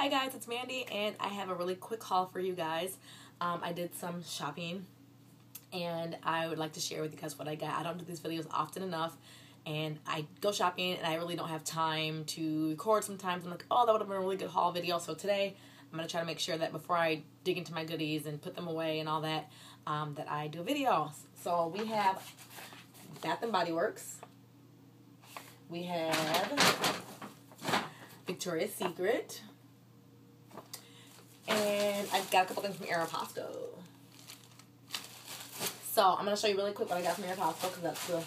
Hi guys, it's Mandi and I have a really quick haul for you guys. Um, I did some shopping and I would like to share with you guys what I got. I don't do these videos often enough and I go shopping and I really don't have time to record sometimes. I'm like, oh, that would have been a really good haul video. So today I'm going to try to make sure that before I dig into my goodies and put them away and all that, um, that I do a video. So we have Bath Body Works. We have Victoria's Secret. And I've got a couple things from Aeropostale. So I'm gonna show you really quick what I got from Aeropostale because that's the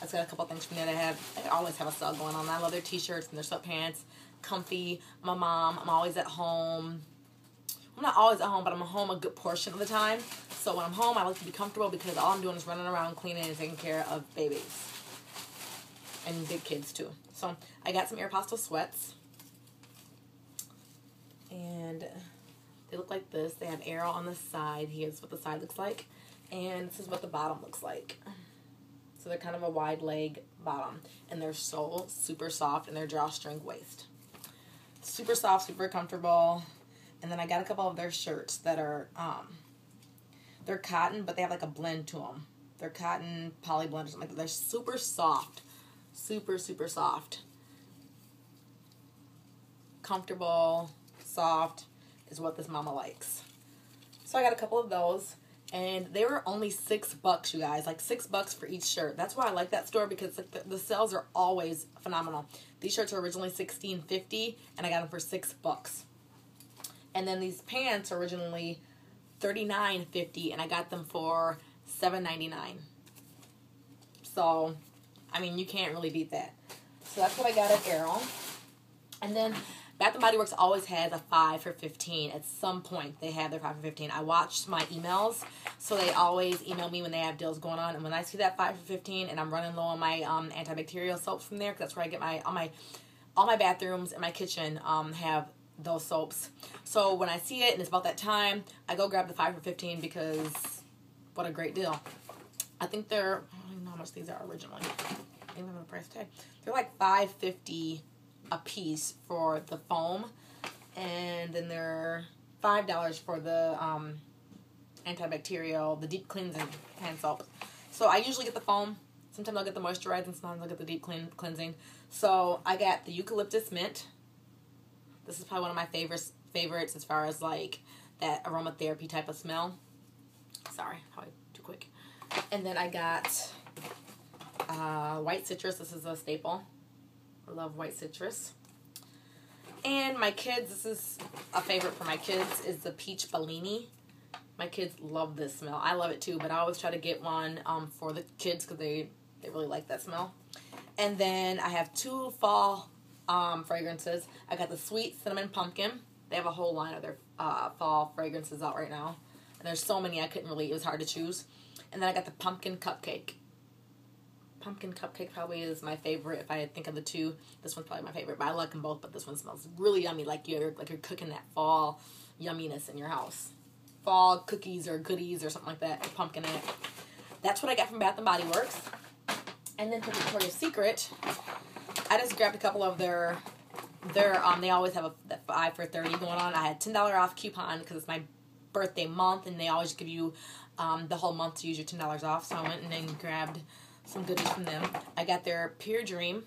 that's got a couple things from there. They have I always have a sale going on. I love their t-shirts and their sweatpants, comfy. My mom, I'm always at home. I'm not always at home, but I'm home a good portion of the time. So when I'm home, I like to be comfortable because all I'm doing is running around cleaning and taking care of babies and big kids too. So I got some Aeropostale sweats. And they look like this. They have Aero on the side. Here's what the side looks like. And this is what the bottom looks like. So they're kind of a wide leg bottom. And they're so super soft and they're drawstring waist. Super soft, super comfortable. And then I got a couple of their shirts that are, um, they're cotton, but they have like a blend to them. They're cotton poly blend or something like that. They're super soft. Super, super soft. Comfortable, soft is what this mama likes. So I got a couple of those and they were only six bucks you guys like six bucks for each shirt. That's why i like that store because like the, the sales are always phenomenal. These shirts were originally 16.50 and i got them for six bucks. And then these pants originally 39.50 and i got them for 7.99 so i mean you can't really beat that. So that's what i got at Aero. And then Bath and Body Works always has a 5 for 15. At some point, they have their 5 for 15. I watched my emails, so they always email me when they have deals going on. And when I see that 5 for 15 and I'm running low on my um, antibacterial soaps from there, because that's where I get my, all my, all my bathrooms and my kitchen um, have those soaps. So when I see it and it's about that time, I go grab the 5 for 15 because what a great deal. I think they're, I don't even know how much these are originally. Even the price tag. They're like 550 a piece for the foam, and then they're five dollars for the um, antibacterial, the deep cleansing hand soap. So I usually get the foam. Sometimes I'll get the moisturizing. Sometimes I'll get the deep clean cleansing. So I got the eucalyptus mint. This is probably one of my favorites favorites as far as like that aromatherapy type of smell. Sorry, probably too quick. And then I got uh, white citrus. This is a staple. Love white citrus. And my kids, this is a favorite for my kids, is the peach Bellini. My kids love this smell. I love it too, but I always try to get one um, for the kids because they, they really like that smell. And then I have two fall um, fragrances. I got the Sweet Cinnamon Pumpkin. They have a whole line of their uh, fall fragrances out right now. And there's so many I couldn't really, it was hard to choose. And then I got the Pumpkin Cupcake pumpkin cupcake probably is my favorite if I think of the two. This one's probably my favorite, but I like them both. But this one smells really yummy, like you're like you're cooking that fall yumminess in your house. Fall cookies or goodies or something like that pumpkin in it. That's what I got from Bath and Body Works. And then for Victoria's Secret, I just grabbed a couple of their their um they always have a five for thirty going on. I had ten dollar off coupon because it's my birthday month and they always give you um, the whole month to use your ten dollars off. So I went and then grabbed some goodies from them. I got their Pure Dream.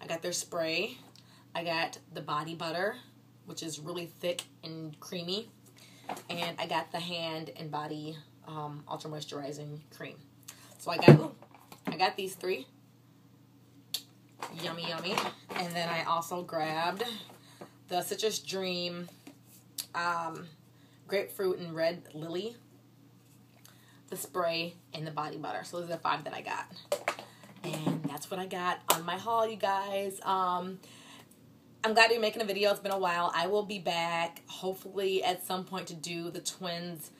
I got their spray. I got the body butter, which is really thick and creamy. And I got the hand and body um, ultra moisturizing cream. So I got, I got these three. Yummy, yummy. And then I also grabbed the Citrus Dream um, grapefruit and red lily the spray, and the body butter. So those are the five that I got. And that's what I got on my haul, you guys. Um, I'm glad be making a video. It's been a while. I will be back, hopefully, at some point to do the twins'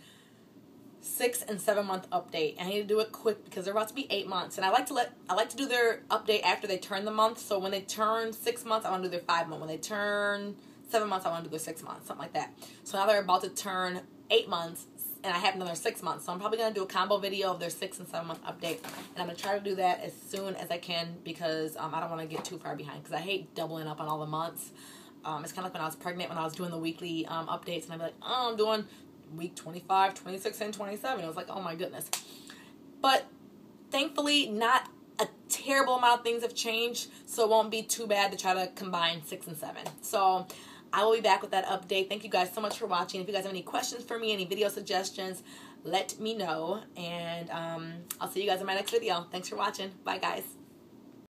six and seven month update. I need to do it quick because they're about to be eight months, and I like to let I like to do their update after they turn the month. So when they turn six months, I want to do their five month. When they turn seven months, I want to do their six months, something like that. So now they're about to turn eight months and I have another six months. So I'm probably going to do a combo video of their six and seven month update. And I'm going to try to do that as soon as I can because um, I don't want to get too far behind because I hate doubling up on all the months. Um, it's kind of like when I was pregnant, when I was doing the weekly um, updates, and I'd be like, oh, I'm doing week 25, 26, and 27. It was like, oh my goodness. But thankfully, not a terrible amount of things have changed, so it won't be too bad to try to combine six and seven. So I will be back with that update. Thank you guys so much for watching. If you guys have any questions for me, any video suggestions, let me know. And um, I'll see you guys in my next video. Thanks for watching. Bye, guys.